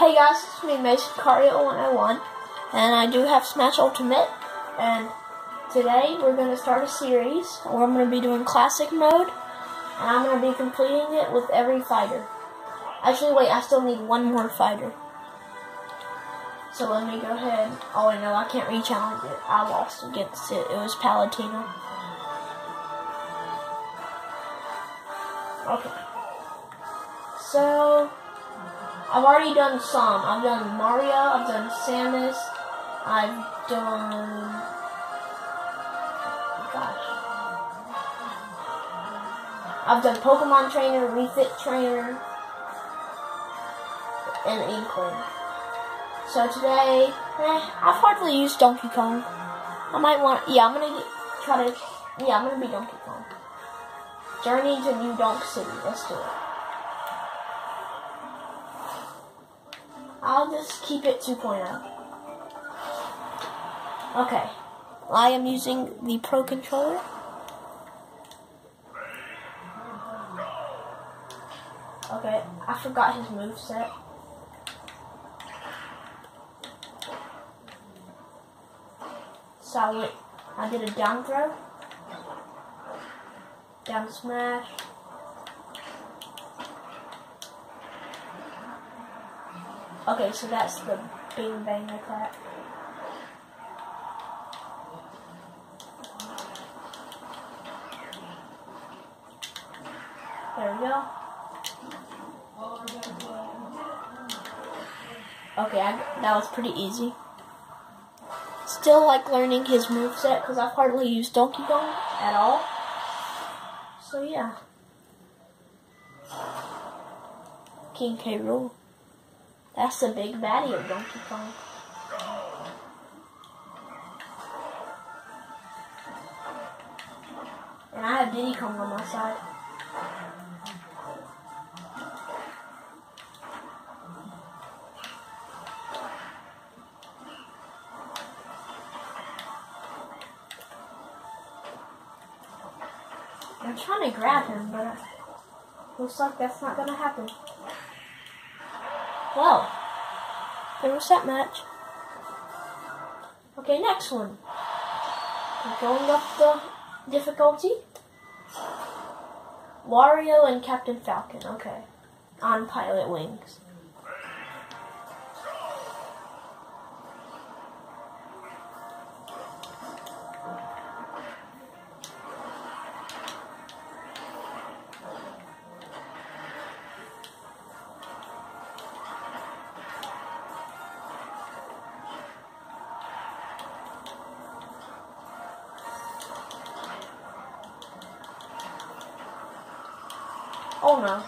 Hey guys, it's me Mason Cario 101 and I do have Smash Ultimate and today we're going to start a series where I'm going to be doing classic mode and I'm going to be completing it with every fighter. Actually wait, I still need one more fighter. So let me go ahead. Oh I know I can't re-challenge it. I lost against it. It was Palutena. Okay. So I've already done some. I've done Mario, I've done Samus, I've done gosh. I've done Pokemon Trainer, Wii Fit Trainer, and Inkling. So today, eh, I've hardly used Donkey Kong. I might want, yeah, I'm gonna get, try to, yeah, I'm gonna be Donkey Kong. Journey to New Donk City. Let's do it. I'll just keep it 2.0. Okay. I am using the Pro Controller. Okay, I forgot his move set. Solid. I did a down throw. Down smash. Okay, so that's the bing bang attack. There we go. Okay, I, that was pretty easy. Still like learning his moveset because I've hardly used Donkey Kong at all. So yeah. King K. Rool. That's the big baddie of Donkey Kong. And I have Diddy Kong on my side. I'm trying to grab him, but looks like that's not gonna happen. Well, there was that match. Okay, next one. We're going up the difficulty. Wario and Captain Falcon, okay. On Pilotwings. Oh no.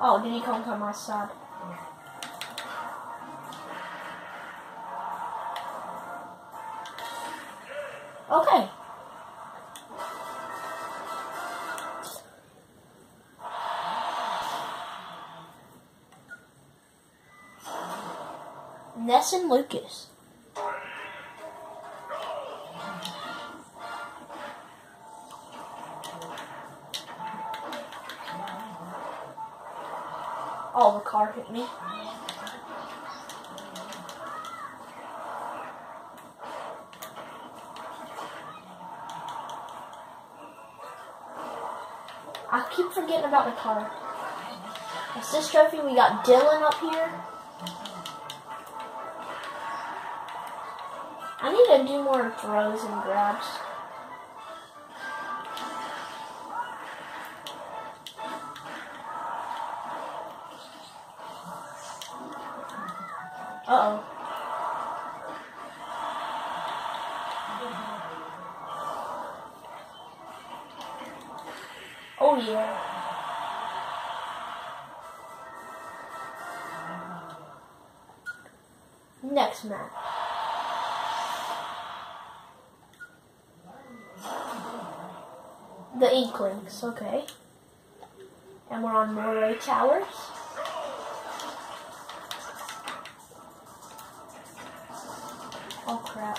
Oh, did he come to my side? Okay. Ness and Lucas. Oh, the car hit me. I keep forgetting about the car. It's this trophy, we got Dylan up here. I need to do more throws and grabs. Uh-oh. Oh yeah. Next match. The Inklings, okay. And we're on Moray Towers. Oh crap.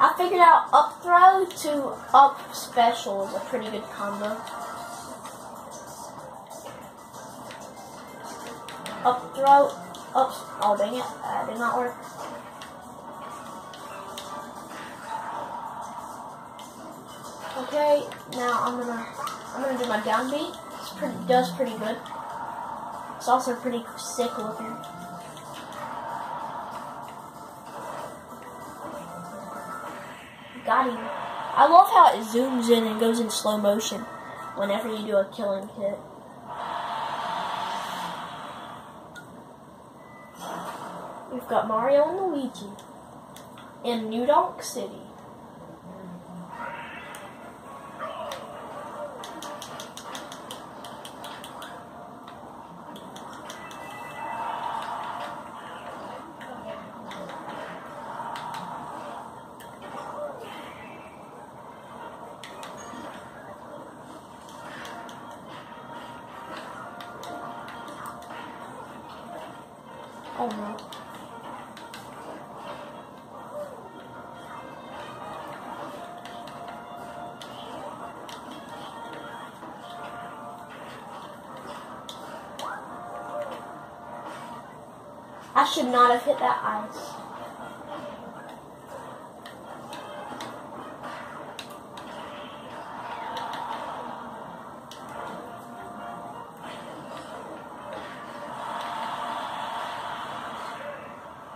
I figured out up throw to up special is a pretty good combo. Throw, up, oh dang it, that did not work. Okay, now I'm gonna, I'm gonna do my down B. It's pretty, does pretty good. It's also pretty sick looking. Got him. I love how it zooms in and goes in slow motion whenever you do a killing hit. Got Mario and Luigi in New Donk City. Oh no. I should not have hit that ice.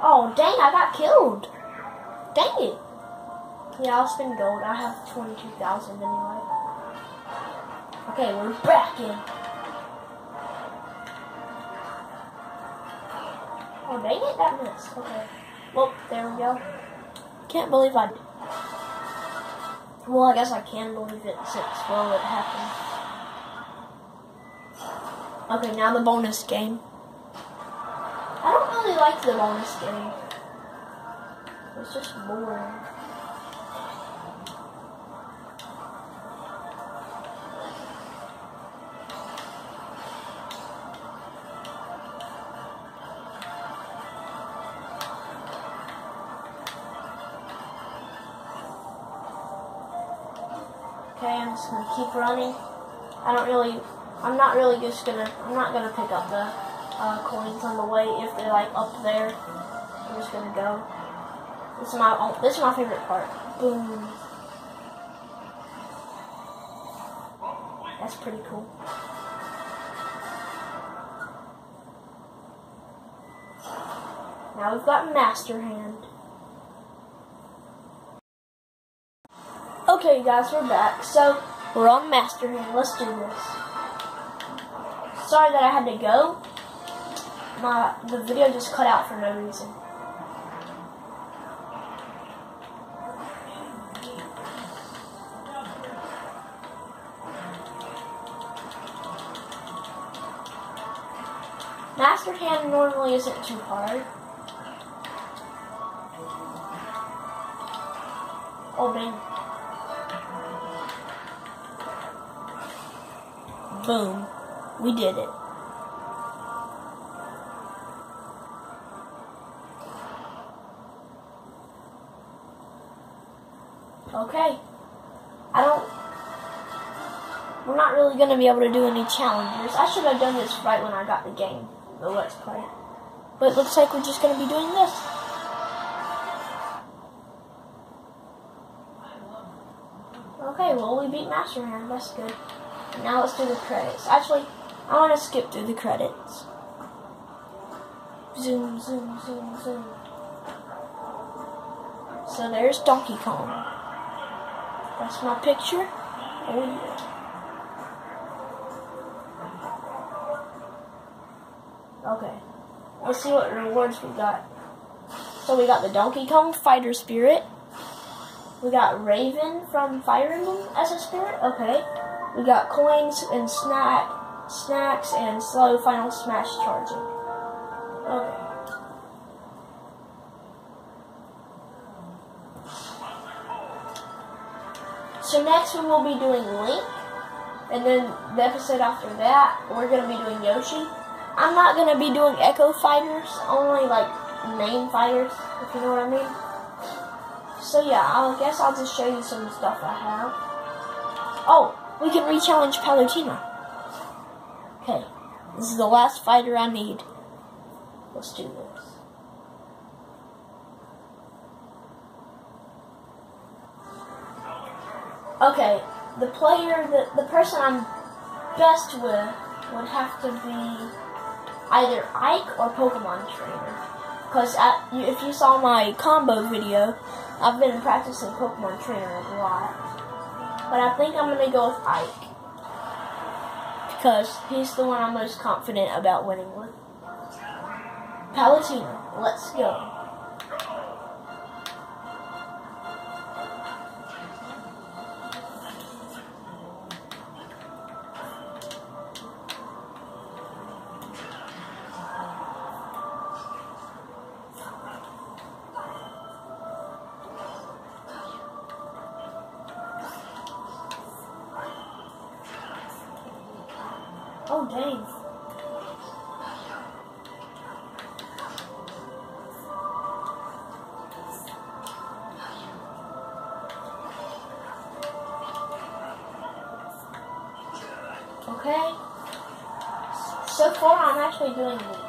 Oh, dang, I got killed. Dang it. Yeah, I'll spend gold. I have 22,000 anyway. Okay, we're back in. Dang it, that missed. Okay. Well, there we go. Can't believe I. Well, I guess I can believe it since, well, it happened. Okay, now the bonus game. I don't really like the bonus game. It's just boring. Okay, I'm just gonna keep running. I don't really, I'm not really just gonna, I'm not gonna pick up the uh, coins on the way if they're like up there. I'm just gonna go. This is my, oh, this is my favorite part. Boom. That's pretty cool. Now we've got Master Hand. Okay, guys, we're back. So, we're on Master Hand. Let's do this. Sorry that I had to go. My the video just cut out for no reason. Master Hand normally isn't too hard. Oh. Boom. We did it. Okay. I don't... We're not really going to be able to do any challenges. I should have done this right when I got the game, the Let's Play. But it looks like we're just going to be doing this. Okay, well, we beat Master Hand. That's good. Now let's do the credits. Actually, I want to skip through the credits. Zoom, zoom, zoom, zoom. So there's Donkey Kong. That's my picture. Oh yeah. Okay. Let's see what rewards we got. So we got the Donkey Kong Fighter Spirit. We got Raven from Fire Emblem as a spirit. Okay. We got coins and snack, snacks and slow final smash charging. Okay. So next we will be doing Link, and then the episode after that we're gonna be doing Yoshi. I'm not gonna be doing Echo Fighters, only like main fighters, if you know what I mean. So yeah, I guess I'll just show you some stuff I have. Oh, we can re-challenge Palutena. Okay, this is the last fighter I need. Let's do this. Okay, the player, the, the person I'm best with would have to be either Ike or Pokemon Trainer. Because if you saw my combo video, I've been practicing Pokemon Trainer a lot. But I think I'm going to go with Ike. Because he's the one I'm most confident about winning with. Palutena, let's go. Oh, dang. Okay. So far, I'm actually doing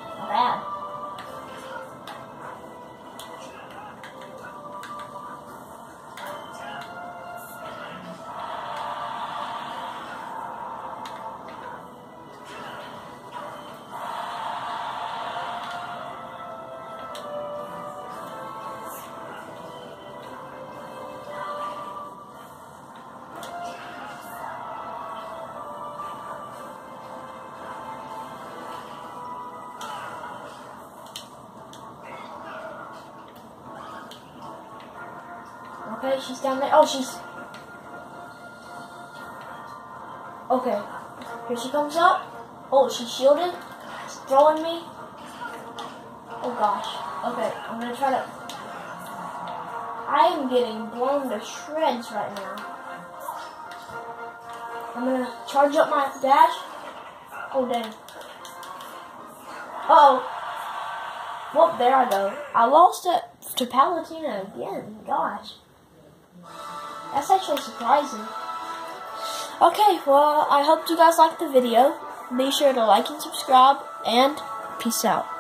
Okay, she's down there. Oh, she's... Okay. Here she comes up. Oh, she's shielded. She's throwing me. Oh, gosh. Okay, I'm gonna try to... I am getting blown to shreds right now. I'm gonna charge up my dash. Oh, dang. Uh oh. Well, there I go. I lost it to Palutena again. Gosh. That's actually surprising. Okay, well, I hope you guys liked the video. Be sure to like and subscribe, and peace out.